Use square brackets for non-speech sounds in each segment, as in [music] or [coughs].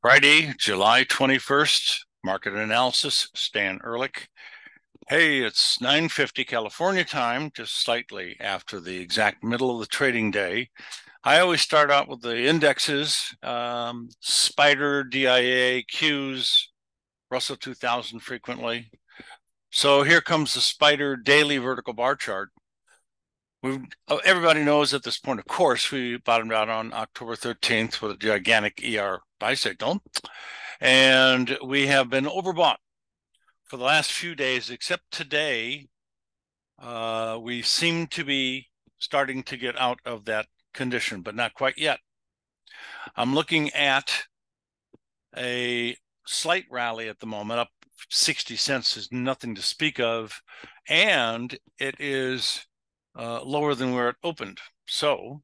Friday, July 21st, market analysis, Stan Ehrlich. Hey, it's 9:50 California time, just slightly after the exact middle of the trading day. I always start out with the indexes, um, Spider, DIA, Qs, Russell 2000 frequently. So here comes the Spider daily vertical bar chart. We've, oh, everybody knows at this point, of course, we bottomed out on October 13th with a gigantic ER signal. And we have been overbought for the last few days, except today. Uh, we seem to be starting to get out of that condition, but not quite yet. I'm looking at a slight rally at the moment, up 60 cents is nothing to speak of. And it is uh, lower than where it opened. So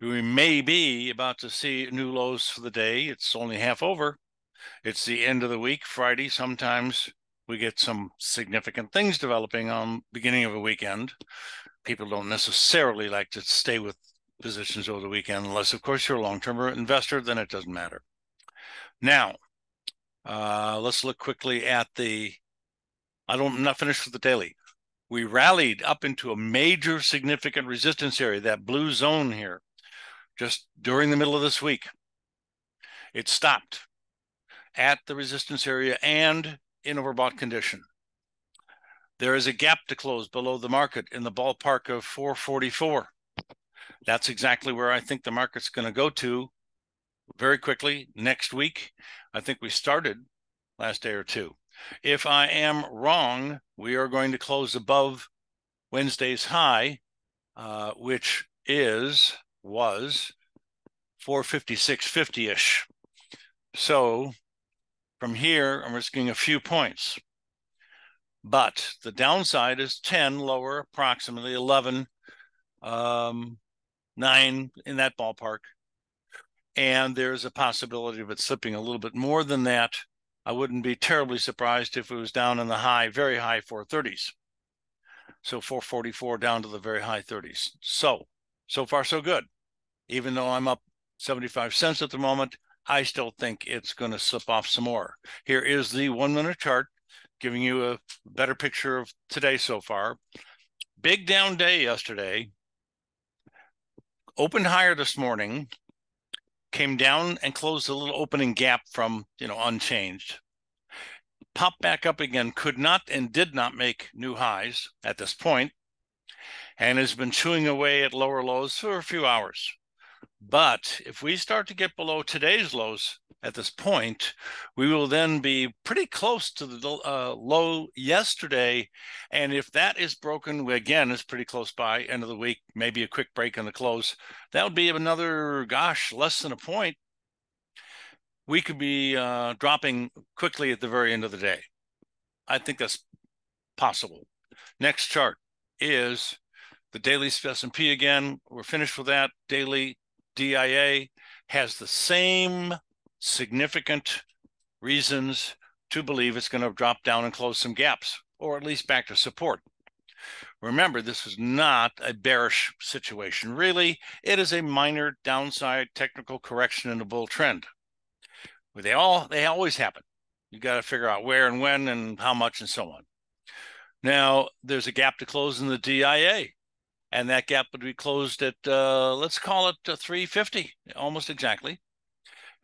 we may be about to see new lows for the day. It's only half over. It's the end of the week, Friday. Sometimes we get some significant things developing on beginning of a weekend. People don't necessarily like to stay with positions over the weekend, unless, of course, you're a long-term investor. Then it doesn't matter. Now, uh, let's look quickly at the. I don't. I'm not finished with the daily we rallied up into a major significant resistance area, that blue zone here, just during the middle of this week. It stopped at the resistance area and in overbought condition. There is a gap to close below the market in the ballpark of 444. That's exactly where I think the market's going to go to very quickly next week. I think we started last day or two. If I am wrong, we are going to close above Wednesday's high, uh, which is, was 456.50 ish. So from here, I'm risking a few points. But the downside is 10 lower, approximately 11, um, 9 in that ballpark. And there's a possibility of it slipping a little bit more than that I wouldn't be terribly surprised if it was down in the high, very high 430s. So 444 down to the very high 30s. So, so far, so good. Even though I'm up 75 cents at the moment, I still think it's going to slip off some more. Here is the one minute chart giving you a better picture of today so far. Big down day yesterday. Opened higher this morning, came down and closed a little opening gap from, you know, unchanged. Popped back up again, could not and did not make new highs at this point, and has been chewing away at lower lows for a few hours. But if we start to get below today's lows at this point, we will then be pretty close to the uh, low yesterday. And if that is broken, again, it's pretty close by end of the week, maybe a quick break in the close. That would be another, gosh, less than a point. We could be uh, dropping quickly at the very end of the day. I think that's possible. Next chart is the daily S&P again. We're finished with that. Daily DIA has the same significant reasons to believe it's going to drop down and close some gaps, or at least back to support. Remember, this is not a bearish situation. Really, it is a minor downside technical correction in the bull trend. They all they always happen. You got to figure out where and when and how much and so on. Now, there's a gap to close in the DIA and that gap would be closed at uh, let's call it uh, 350 almost exactly.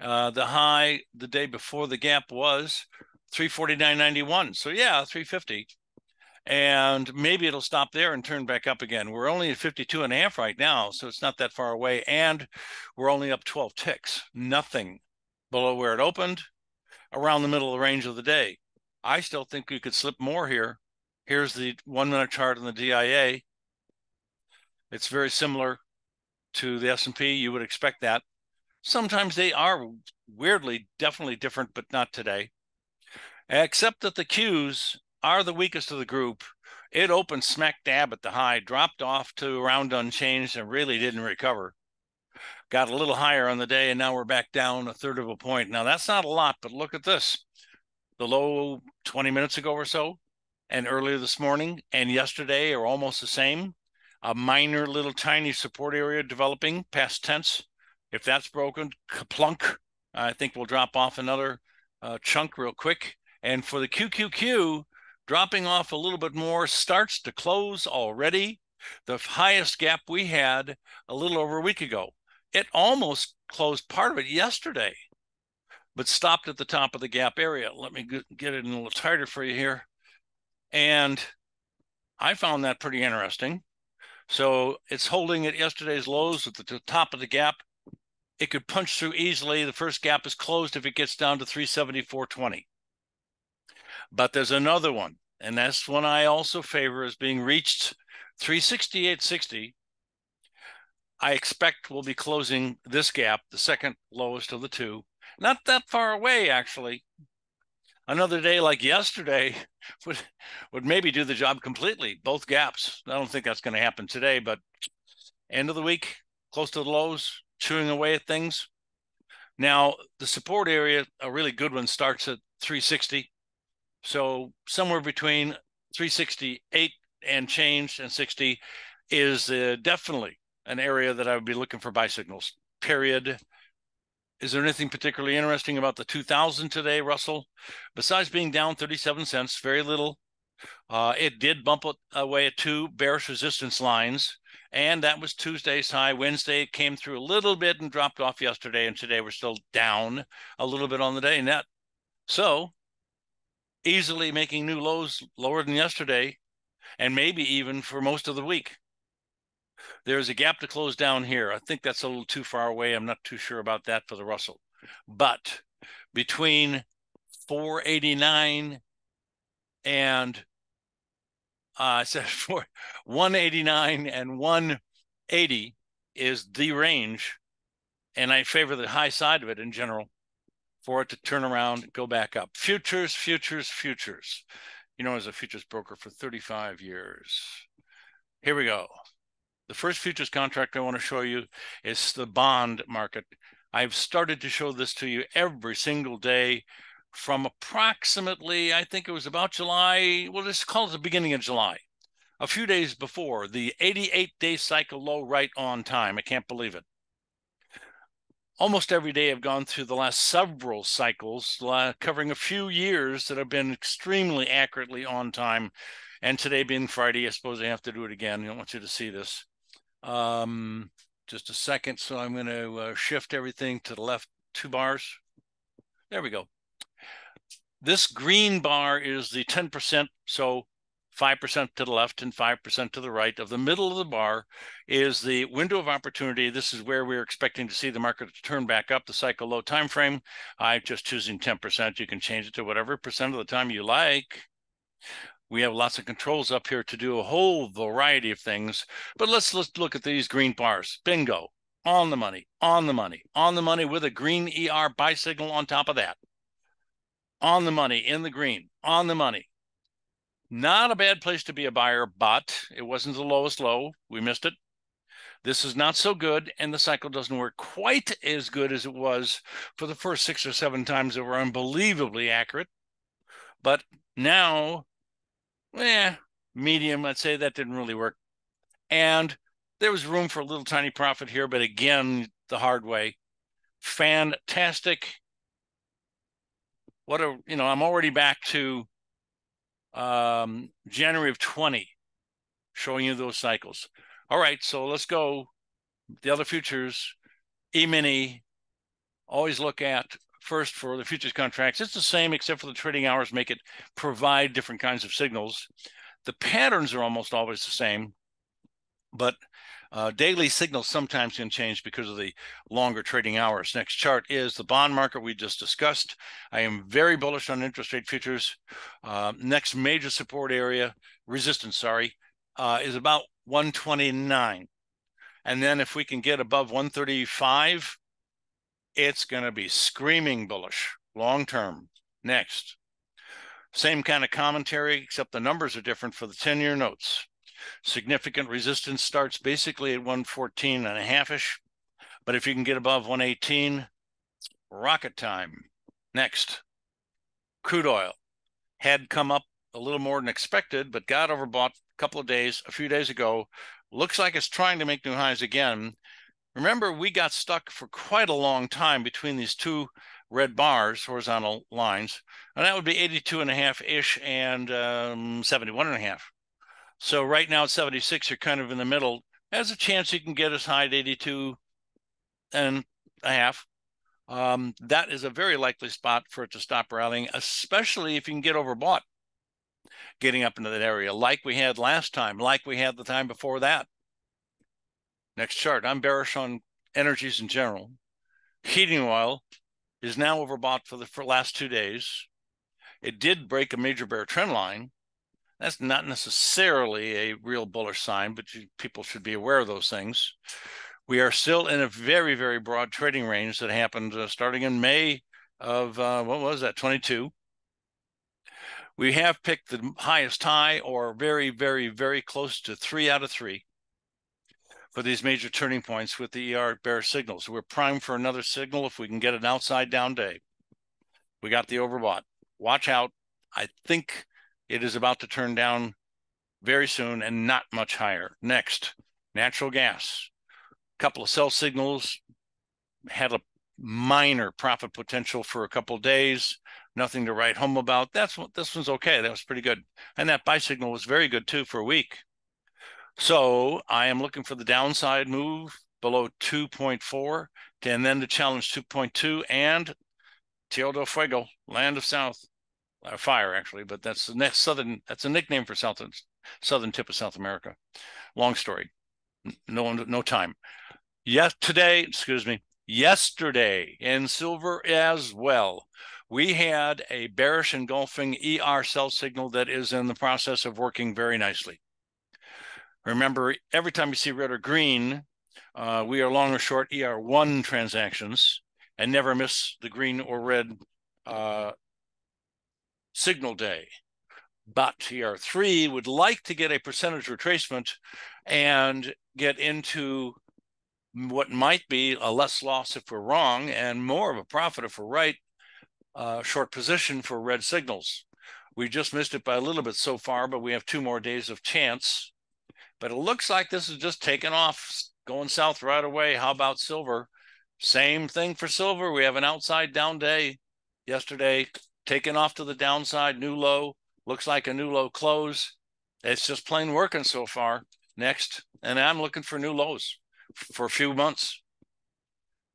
Uh, the high the day before the gap was 349.91 so yeah 350 and maybe it'll stop there and turn back up again. We're only at 52 and a half right now so it's not that far away. And we're only up 12 ticks. Nothing below where it opened around the middle of the range of the day. I still think we could slip more here. Here's the one minute chart on the dia it's very similar to the S&P. You would expect that. Sometimes they are weirdly, definitely different, but not today. Except that the Qs are the weakest of the group. It opened smack dab at the high, dropped off to around unchanged, and really didn't recover. Got a little higher on the day, and now we're back down a third of a point. Now, that's not a lot, but look at this. The low 20 minutes ago or so, and earlier this morning, and yesterday are almost the same a minor little tiny support area developing, past tense. If that's broken, kaplunk, I think we'll drop off another uh, chunk real quick. And for the QQQ, dropping off a little bit more, starts to close already. The highest gap we had a little over a week ago. It almost closed part of it yesterday, but stopped at the top of the gap area. Let me get it in a little tighter for you here. And I found that pretty interesting. So it's holding at yesterday's lows at the top of the gap. It could punch through easily. The first gap is closed if it gets down to 374.20. But there's another one, and that's one I also favor as being reached 368.60. I expect we'll be closing this gap, the second lowest of the two, not that far away, actually. Another day like yesterday [laughs] would would maybe do the job completely, both gaps. I don't think that's going to happen today, but end of the week, close to the lows, chewing away at things. Now, the support area, a really good one, starts at 360. So somewhere between 368 and change and 60 is uh, definitely an area that I would be looking for buy signals. Period. Is there anything particularly interesting about the 2000 today, Russell? Besides being down 37 cents, very little. Uh, it did bump away at two bearish resistance lines, and that was Tuesday's high. Wednesday came through a little bit and dropped off yesterday, and today we're still down a little bit on the day net. So easily making new lows lower than yesterday, and maybe even for most of the week. There's a gap to close down here. I think that's a little too far away. I'm not too sure about that for the Russell. But between 489 and uh, [laughs] I said for 189 and 180 is the range, and I favor the high side of it in general for it to turn around, go back up. Futures, futures, futures. You know, as a futures broker for 35 years. Here we go. The first futures contract I want to show you is the bond market. I've started to show this to you every single day from approximately, I think it was about July, well, let's call it the beginning of July, a few days before the 88 day cycle low right on time. I can't believe it. Almost every day I've gone through the last several cycles, covering a few years that have been extremely accurately on time. And today being Friday, I suppose I have to do it again. I don't want you to see this. Um, just a second. So I'm going to uh, shift everything to the left two bars. There we go. This green bar is the 10%. So 5% to the left and 5% to the right of the middle of the bar is the window of opportunity. This is where we're expecting to see the market turn back up the cycle low time frame. I'm just choosing 10%. You can change it to whatever percent of the time you like. We have lots of controls up here to do a whole variety of things. But let's let's look at these green bars. Bingo. On the money, on the money, on the money with a green ER buy signal on top of that. On the money, in the green, on the money. Not a bad place to be a buyer, but it wasn't the lowest low. We missed it. This is not so good, and the cycle doesn't work quite as good as it was for the first six or seven times that were unbelievably accurate. But now eh, medium. Let's say that didn't really work. And there was room for a little tiny profit here, but again, the hard way. Fantastic. What a, you know, I'm already back to um, January of 20, showing you those cycles. All right, so let's go. The other futures, E-mini, always look at first for the futures contracts. It's the same except for the trading hours make it provide different kinds of signals. The patterns are almost always the same, but uh, daily signals sometimes can change because of the longer trading hours. Next chart is the bond market we just discussed. I am very bullish on interest rate futures. Uh, next major support area, resistance, sorry, uh, is about 129. And then if we can get above 135, it's going to be screaming bullish long term. Next. Same kind of commentary, except the numbers are different for the 10 year notes. Significant resistance starts basically at 114 and a half ish. But if you can get above 118, rocket time. Next, crude oil had come up a little more than expected, but got overbought a couple of days, a few days ago. Looks like it's trying to make new highs again. Remember, we got stuck for quite a long time between these two red bars, horizontal lines, and that would be 82 and a half ish and um, 71 and a half. So right now at 76, you're kind of in the middle. There's a chance you can get as high at 82 and a half. Um, that is a very likely spot for it to stop rallying, especially if you can get overbought getting up into that area, like we had last time, like we had the time before that. Next chart. I'm bearish on energies in general. Heating oil is now overbought for the for last two days. It did break a major bear trend line. That's not necessarily a real bullish sign, but you, people should be aware of those things. We are still in a very, very broad trading range that happened uh, starting in May of uh, what was that, 22. We have picked the highest high or very, very, very close to three out of three for these major turning points with the ER bear signals. We're primed for another signal if we can get an outside down day. We got the overbought. Watch out. I think it is about to turn down very soon and not much higher. Next, natural gas. A couple of sell signals had a minor profit potential for a couple days. Nothing to write home about. That's what this one's okay. That was pretty good. And that buy signal was very good too for a week. So I am looking for the downside move below 2.4 and then to challenge 2.2 and Tierra del Fuego, land of South, uh, fire actually, but that's the next southern, that's a nickname for southern, southern tip of South America. Long story, no, no time. Yes, today, excuse me, yesterday in silver as well. We had a bearish engulfing ER sell signal that is in the process of working very nicely. Remember, every time you see red or green, uh, we are long or short ER1 transactions and never miss the green or red uh, signal day. But ER3 would like to get a percentage retracement and get into what might be a less loss if we're wrong and more of a profit if we're right, uh, short position for red signals. We just missed it by a little bit so far, but we have two more days of chance but it looks like this is just taking off, going south right away. How about silver? Same thing for silver. We have an outside down day yesterday, taking off to the downside, new low. Looks like a new low close. It's just plain working so far. Next, and I'm looking for new lows for a few months.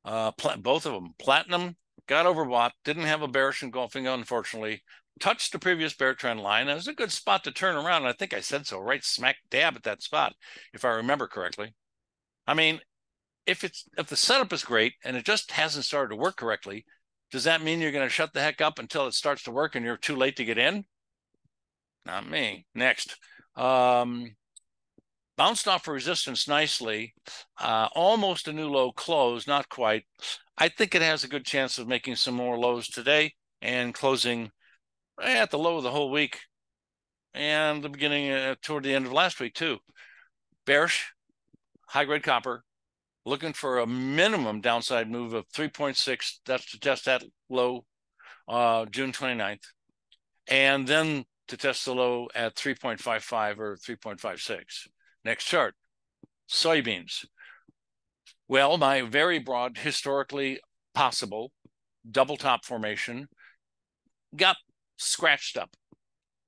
Uh, both of them. Platinum got overbought, didn't have a bearish engulfing, unfortunately touched the previous bear trend line. It was a good spot to turn around. I think I said so, right smack dab at that spot, if I remember correctly. I mean, if it's if the setup is great and it just hasn't started to work correctly, does that mean you're going to shut the heck up until it starts to work and you're too late to get in? Not me. Next. Um, bounced off resistance nicely, uh, almost a new low close, not quite. I think it has a good chance of making some more lows today and closing at the low of the whole week and the beginning uh, toward the end of last week too. Bearish, high grade copper, looking for a minimum downside move of 3.6. That's to test that low uh, June 29th. And then to test the low at 3.55 or 3.56. Next chart, soybeans. Well, my very broad, historically possible double top formation got scratched up.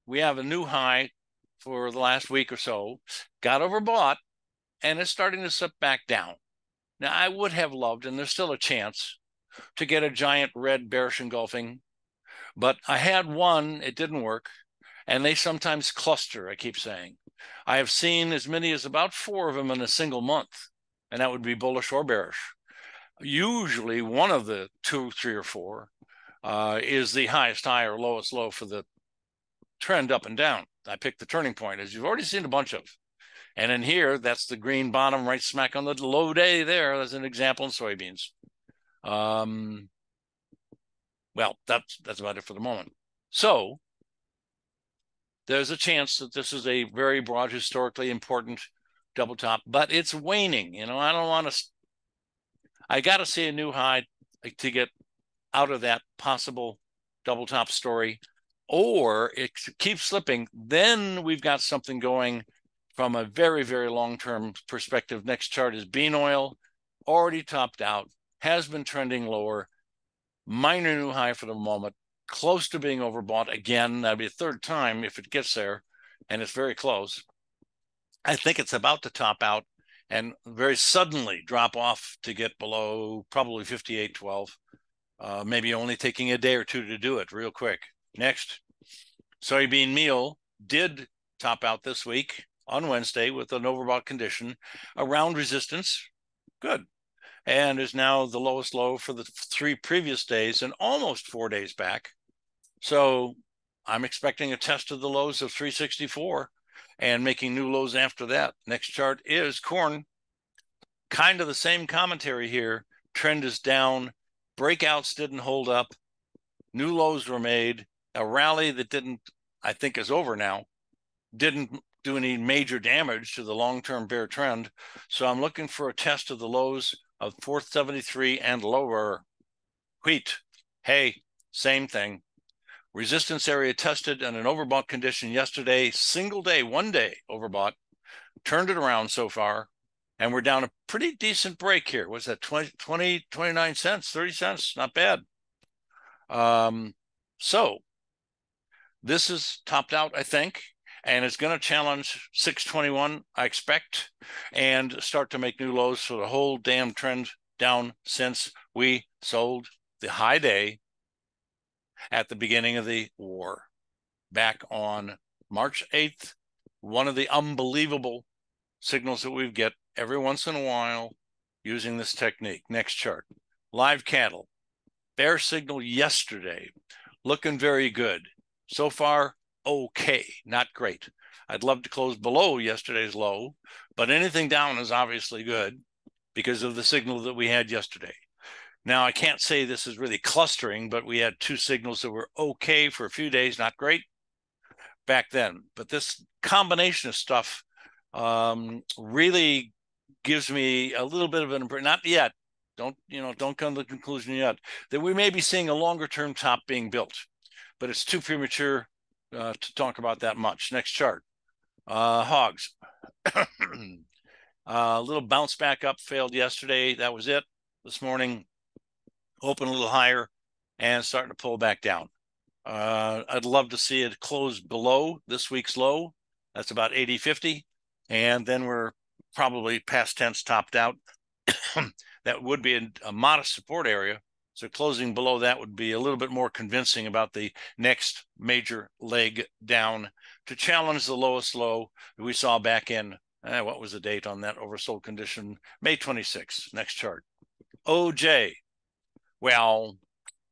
We have a new high for the last week or so, got overbought, and it's starting to slip back down. Now, I would have loved, and there's still a chance, to get a giant red bearish engulfing, but I had one, it didn't work, and they sometimes cluster, I keep saying. I have seen as many as about four of them in a single month, and that would be bullish or bearish. Usually one of the two, three, or four uh, is the highest high or lowest low for the trend up and down. I picked the turning point, as you've already seen a bunch of. And in here, that's the green bottom right smack on the low day there. That's an example in soybeans. Um, well, that's that's about it for the moment. So there's a chance that this is a very broad, historically important double top, but it's waning. You know, I don't want to. I got to see a new high to get out of that possible double top story, or it keeps slipping, then we've got something going from a very, very long term perspective. Next chart is bean oil. already topped out, has been trending lower, minor new high for the moment, close to being overbought again. That'd be a third time if it gets there, and it's very close. I think it's about to top out and very suddenly drop off to get below probably 58.12. Uh, maybe only taking a day or two to do it real quick. Next, soybean meal did top out this week on Wednesday with an overbought condition around resistance. Good. And is now the lowest low for the three previous days and almost four days back. So I'm expecting a test of the lows of 364 and making new lows after that. Next chart is corn. Kind of the same commentary here. Trend is down. Breakouts didn't hold up. New lows were made. A rally that didn't, I think, is over now, didn't do any major damage to the long term bear trend. So I'm looking for a test of the lows of 473 and lower. Wheat. Hey, same thing. Resistance area tested in an overbought condition yesterday, single day, one day overbought, turned it around so far, and we're down a pretty decent break here. What's that, 20, 20 29 cents, 30 cents? Not bad. Um, so this is topped out, I think, and it's going to challenge 621, I expect, and start to make new lows for the whole damn trend down since we sold the high day at the beginning of the war back on March 8th. One of the unbelievable signals that we get every once in a while using this technique. Next chart live cattle, bear signal yesterday, looking very good. So far, okay, not great. I'd love to close below yesterday's low, but anything down is obviously good because of the signal that we had yesterday. Now, I can't say this is really clustering, but we had two signals that were okay for a few days, not great back then. But this combination of stuff um, really gives me a little bit of an impression, not yet. Don't you know? Don't come to the conclusion yet that we may be seeing a longer term top being built, but it's too premature uh, to talk about that much. Next chart, uh, hogs. A [coughs] uh, little bounce back up failed yesterday. That was it. This morning, open a little higher and starting to pull back down. Uh, I'd love to see it close below this week's low. That's about 80 50. And then we're probably past tense topped out. [coughs] that would be a, a modest support area. So closing below that would be a little bit more convincing about the next major leg down to challenge the lowest low we saw back in eh, what was the date on that oversold condition? May 26. Next chart. OJ well,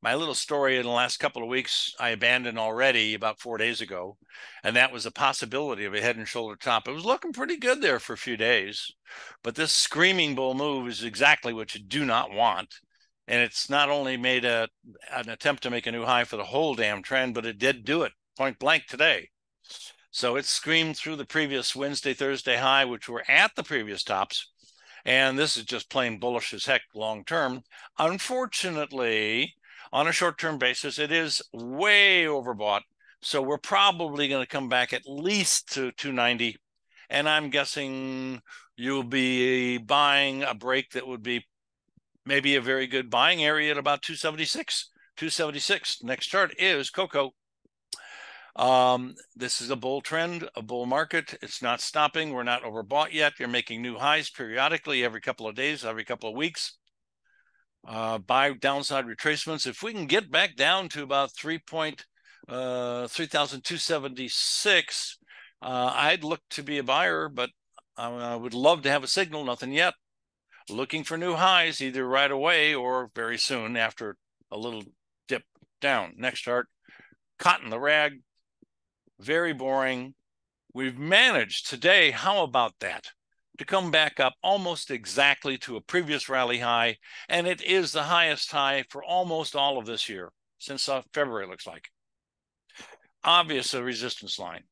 my little story in the last couple of weeks, I abandoned already about four days ago. And that was a possibility of a head and shoulder top. It was looking pretty good there for a few days. But this screaming bull move is exactly what you do not want. And it's not only made a, an attempt to make a new high for the whole damn trend, but it did do it point blank today. So it screamed through the previous Wednesday, Thursday high, which were at the previous tops and this is just plain bullish as heck long term. Unfortunately, on a short term basis, it is way overbought. So we're probably going to come back at least to 290. And I'm guessing you'll be buying a break that would be maybe a very good buying area at about 276. 276. Next chart is cocoa. Um, this is a bull trend, a bull market. It's not stopping. We're not overbought yet. You're making new highs periodically every couple of days, every couple of weeks. Uh, buy downside retracements. If we can get back down to about 3 point, uh, 3,276, uh, I'd look to be a buyer, but I would love to have a signal. Nothing yet. Looking for new highs either right away or very soon after a little dip down. Next chart. Cotton, the rag, very boring. We've managed today, how about that? To come back up almost exactly to a previous rally high, and it is the highest high for almost all of this year, since uh, February, looks like. Obvious a resistance line.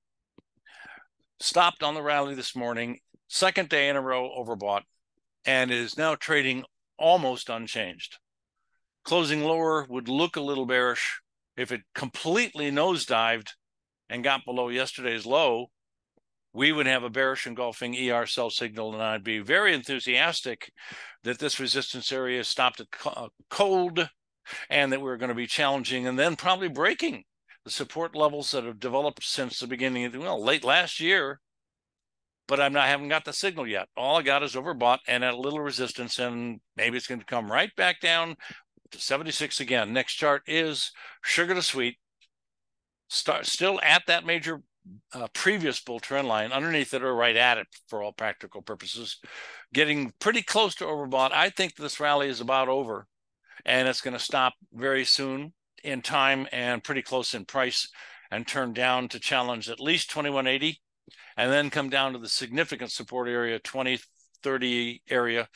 Stopped on the rally this morning, second day in a row overbought, and is now trading almost unchanged. Closing lower would look a little bearish. If it completely nosedived, and got below yesterday's low, we would have a bearish engulfing ER sell signal, and I'd be very enthusiastic that this resistance area stopped at cold and that we're going to be challenging and then probably breaking the support levels that have developed since the beginning of the well late last year. But i'm not I haven't got the signal yet. All i got is overbought and at a little resistance and maybe it's going to come right back down to 76 again. Next chart is sugar to sweet. Start still at that major uh, previous bull trend line underneath it or right at it for all practical purposes getting pretty close to overbought. I think this rally is about over and it's going to stop very soon in time and pretty close in price and turn down to challenge at least 2180 and then come down to the significant support area 2030 area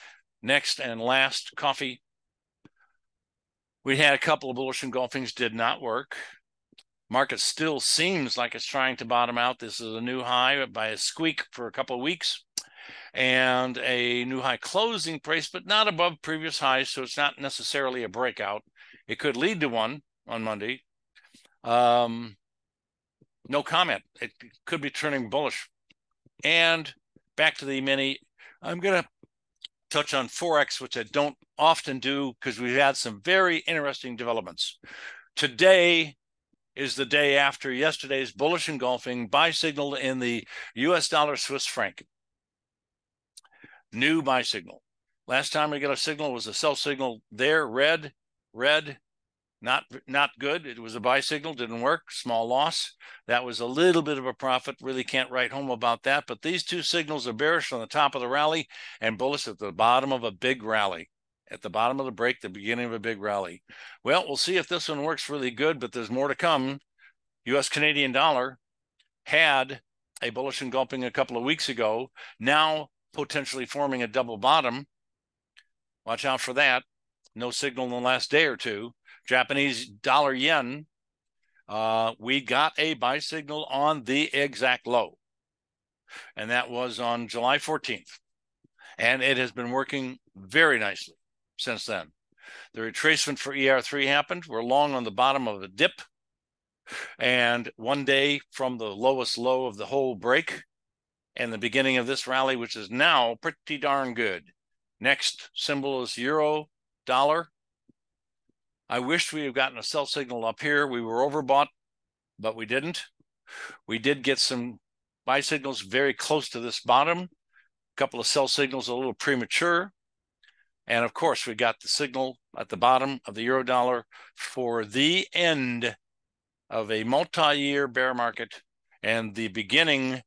next and last. Coffee we had a couple of bullish engulfings did not work market still seems like it's trying to bottom out this is a new high by a squeak for a couple of weeks and a new high closing price, but not above previous highs. So it's not necessarily a breakout. It could lead to one on Monday. Um, no comment. It could be turning bullish. And back to the mini, I'm going to touch on Forex, which I don't often do because we've had some very interesting developments. Today is the day after yesterday's bullish engulfing buy signal in the US dollar Swiss franc new buy signal. Last time we got a signal was a sell signal there, red, red, not not good. It was a buy signal, didn't work, small loss. That was a little bit of a profit. Really can't write home about that. But these two signals are bearish on the top of the rally and bullish at the bottom of a big rally. At the bottom of the break, the beginning of a big rally. Well, we'll see if this one works really good, but there's more to come. US Canadian dollar had a bullish engulfing a couple of weeks ago. Now potentially forming a double bottom. Watch out for that. No signal in the last day or two. Japanese dollar yen, uh, we got a buy signal on the exact low. And that was on July 14th. And it has been working very nicely since then. The retracement for ER3 happened. We're long on the bottom of a dip. And one day from the lowest low of the whole break, and the beginning of this rally, which is now pretty darn good. Next symbol is euro dollar. I wished we had gotten a sell signal up here. We were overbought, but we didn't. We did get some buy signals very close to this bottom. A couple of sell signals a little premature. And of course, we got the signal at the bottom of the euro dollar for the end of a multi year bear market and the beginning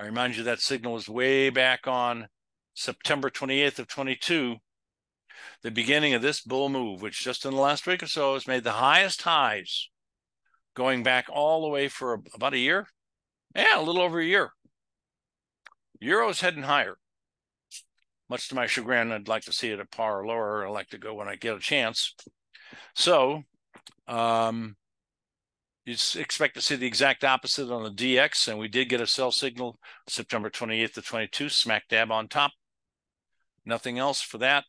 I remind you that signal was way back on September 28th of 22, the beginning of this bull move, which just in the last week or so has made the highest highs going back all the way for about a year. Yeah, a little over a year. Euro's heading higher. Much to my chagrin, I'd like to see it at par or lower. I like to go when I get a chance. So, um, you expect to see the exact opposite on the DX, and we did get a sell signal September 28th to 22, smack dab on top. Nothing else for that.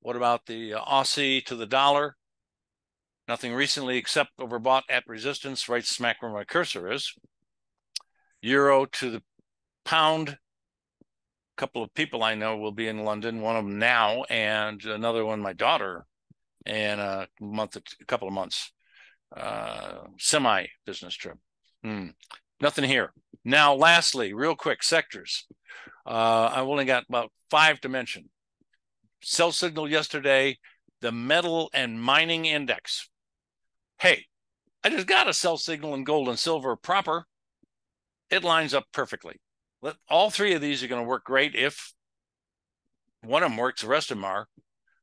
What about the uh, Aussie to the dollar? Nothing recently except overbought at resistance, right smack where my cursor is. Euro to the pound. Couple of people I know will be in London, one of them now, and another one, my daughter, in a month, a couple of months uh, semi business trip. Hmm. Nothing here. Now, lastly, real quick, sectors. Uh, I've only got about five to mention. Sell signal yesterday, the metal and mining index. Hey, I just got a sell signal in gold and silver proper. It lines up perfectly. Let, all three of these are going to work great if one of them works, the rest of them are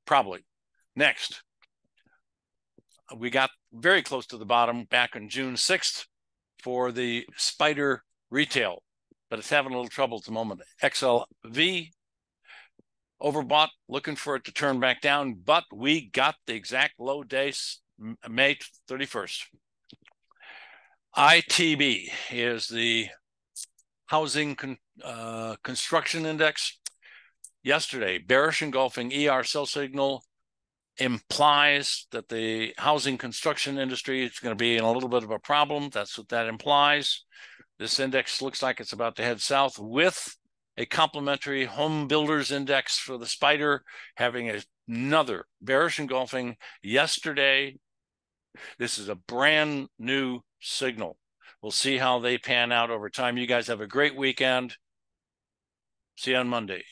probably. Next, we got very close to the bottom back on June 6th for the spider retail, but it's having a little trouble at the moment. XLV overbought, looking for it to turn back down, but we got the exact low day, May 31st. ITB is the housing con, uh, construction index. Yesterday, bearish engulfing ER sell signal implies that the housing construction industry is going to be in a little bit of a problem. That's what that implies. This index looks like it's about to head south with a complementary home builders index for the spider having a, another bearish engulfing yesterday. This is a brand new signal. We'll see how they pan out over time. You guys have a great weekend. See you on Monday.